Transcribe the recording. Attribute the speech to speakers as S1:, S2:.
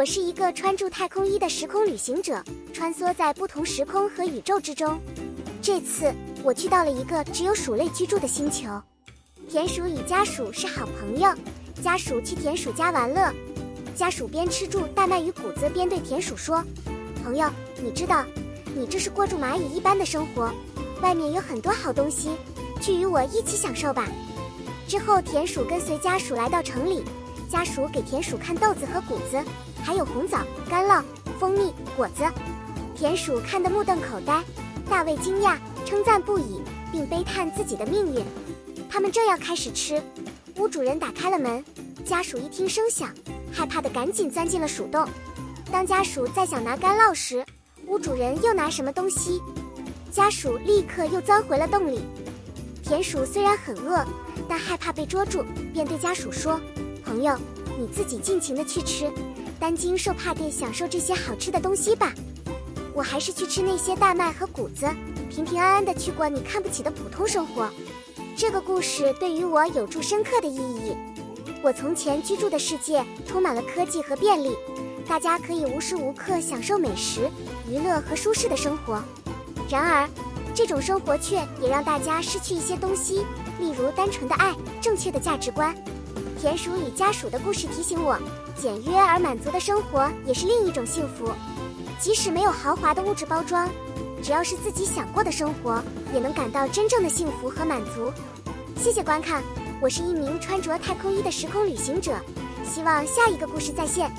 S1: 我是一个穿着太空衣的时空旅行者，穿梭在不同时空和宇宙之中。这次我去到了一个只有鼠类居住的星球。田鼠与家鼠是好朋友，家鼠去田鼠家玩乐。家鼠边吃住大麦与谷子，边对田鼠说：“朋友，你知道，你这是过住蚂蚁一般的生活，外面有很多好东西，去与我一起享受吧。”之后，田鼠跟随家鼠来到城里。家属给田鼠看豆子和谷子，还有红枣、干酪、蜂蜜、果子。田鼠看得目瞪口呆，大为惊讶，称赞不已，并悲叹自己的命运。他们正要开始吃，屋主人打开了门。家属一听声响，害怕的赶紧钻进了鼠洞。当家属再想拿干酪时，屋主人又拿什么东西？家属立刻又钻回了洞里。田鼠虽然很饿，但害怕被捉住，便对家属说。朋友，你自己尽情的去吃，担惊受怕地享受这些好吃的东西吧。我还是去吃那些大麦和谷子，平平安安的去过你看不起的普通生活。这个故事对于我有着深刻的意义。我从前居住的世界充满了科技和便利，大家可以无时无刻享受美食、娱乐和舒适的生活。然而，这种生活却也让大家失去一些东西，例如单纯的爱、正确的价值观。田鼠与家鼠的故事提醒我，简约而满足的生活也是另一种幸福。即使没有豪华的物质包装，只要是自己想过的生活，也能感到真正的幸福和满足。谢谢观看，我是一名穿着太空衣的时空旅行者，希望下一个故事再现。